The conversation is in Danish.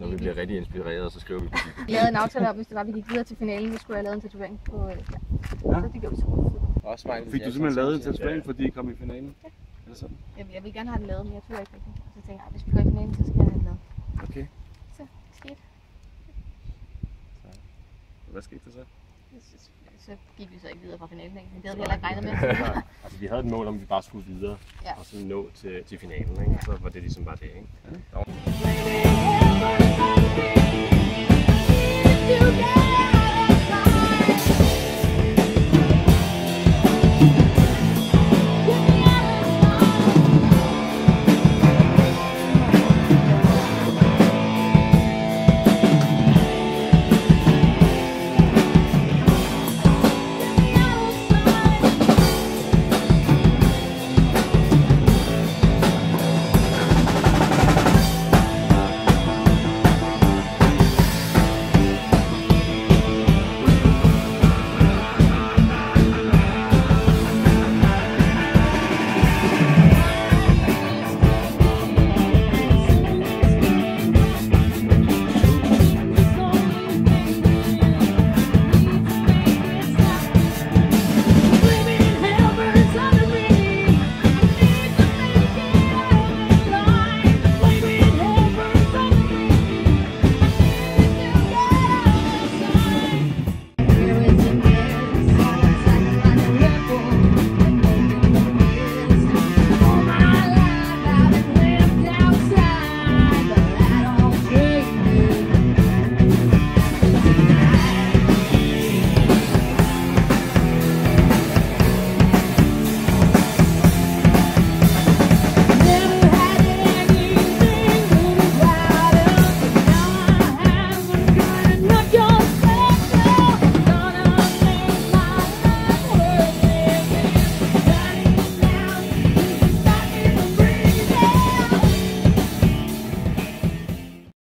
Når vi bliver rigtig inspireret, så skriver vi Vi lavede en aftale om, hvis det var, vi gik videre til finalen, så skulle jeg lave en tatovering på... Øh, ja. Ja. Så det gjorde vi så. Også Michael Fik du simpelthen lavet en tatovering, fordi I kom i finalen? Ja. Er det sådan? Jeg, jeg ville gerne have den lavet, men jeg tror ikke rigtigt. Og så tænkte jeg, "Ej, hvis vi går i finalen, så skal jeg have den lavet. Okay. Så det skete. Hvad skete der så? Så, så, så gik vi så ikke videre fra finalen, ikke? men det havde vi heller ikke regnet med. altså, vi havde et mål om, at vi bare skulle videre Ja. og så nå til, til finalen. Ikke? Så var det ligesom bare det. Ikke? Ja. Thank you.